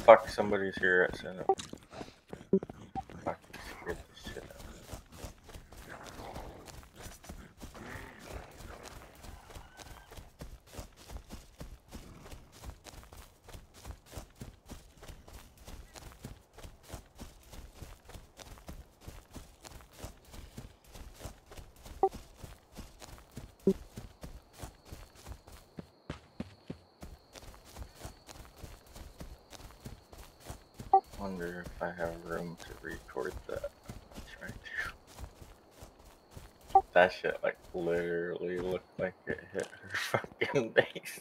fuck, somebody's here at Senate. Wonder if I have room to record that. That shit like literally looked like it hit her fucking face.